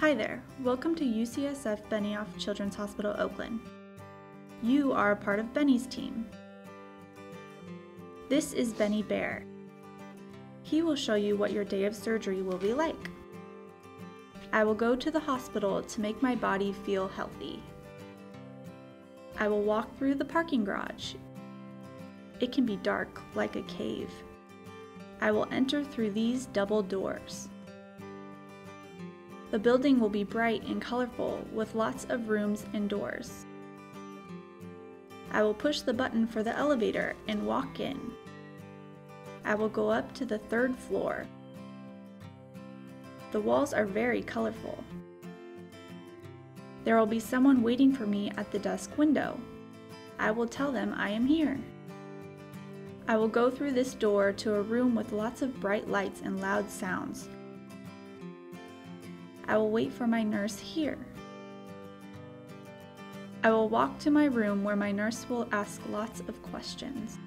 Hi there, welcome to UCSF Benioff Children's Hospital Oakland. You are a part of Benny's team. This is Benny Bear. He will show you what your day of surgery will be like. I will go to the hospital to make my body feel healthy. I will walk through the parking garage. It can be dark like a cave. I will enter through these double doors. The building will be bright and colorful with lots of rooms and doors. I will push the button for the elevator and walk in. I will go up to the third floor. The walls are very colorful. There will be someone waiting for me at the desk window. I will tell them I am here. I will go through this door to a room with lots of bright lights and loud sounds. I will wait for my nurse here. I will walk to my room where my nurse will ask lots of questions.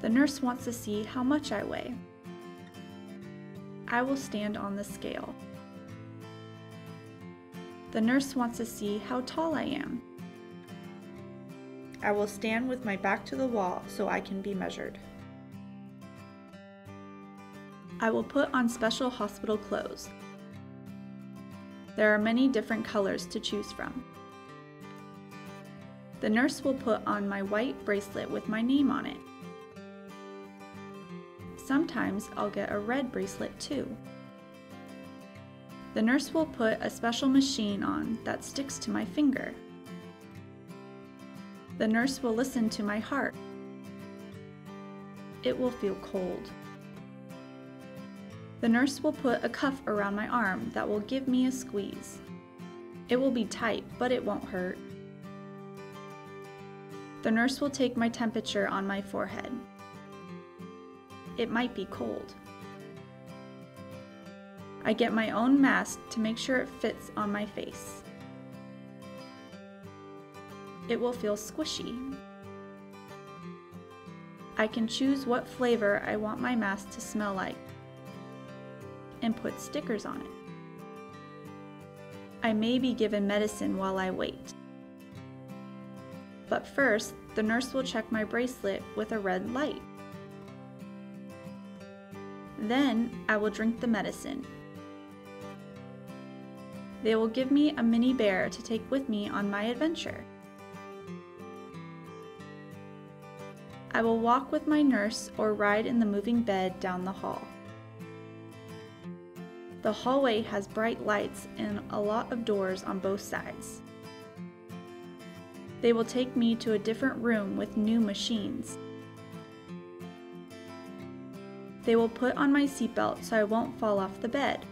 The nurse wants to see how much I weigh. I will stand on the scale. The nurse wants to see how tall I am. I will stand with my back to the wall so I can be measured. I will put on special hospital clothes. There are many different colors to choose from. The nurse will put on my white bracelet with my name on it. Sometimes I'll get a red bracelet too. The nurse will put a special machine on that sticks to my finger. The nurse will listen to my heart. It will feel cold. The nurse will put a cuff around my arm that will give me a squeeze. It will be tight, but it won't hurt. The nurse will take my temperature on my forehead. It might be cold. I get my own mask to make sure it fits on my face. It will feel squishy. I can choose what flavor I want my mask to smell like and put stickers on it. I may be given medicine while I wait. But first, the nurse will check my bracelet with a red light. Then I will drink the medicine. They will give me a mini bear to take with me on my adventure. I will walk with my nurse or ride in the moving bed down the hall. The hallway has bright lights and a lot of doors on both sides. They will take me to a different room with new machines. They will put on my seatbelt so I won't fall off the bed.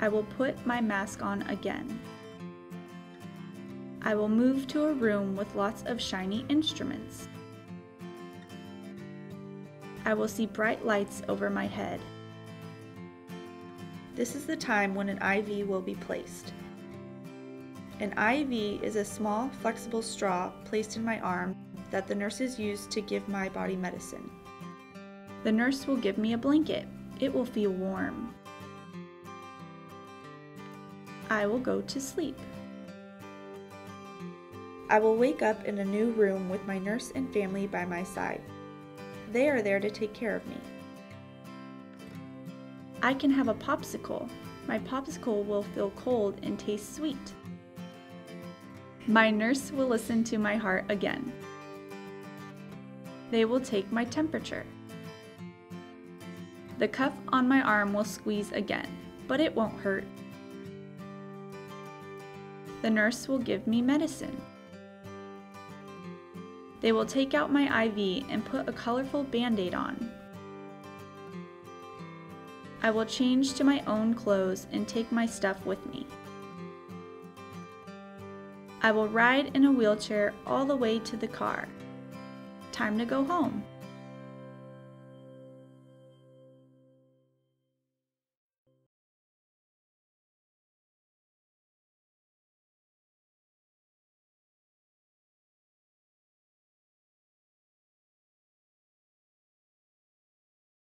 I will put my mask on again. I will move to a room with lots of shiny instruments. I will see bright lights over my head. This is the time when an IV will be placed. An IV is a small, flexible straw placed in my arm that the nurses use to give my body medicine. The nurse will give me a blanket. It will feel warm. I will go to sleep. I will wake up in a new room with my nurse and family by my side. They are there to take care of me. I can have a popsicle. My popsicle will feel cold and taste sweet. My nurse will listen to my heart again. They will take my temperature. The cuff on my arm will squeeze again, but it won't hurt. The nurse will give me medicine. They will take out my IV and put a colorful band-aid on. I will change to my own clothes and take my stuff with me. I will ride in a wheelchair all the way to the car. Time to go home.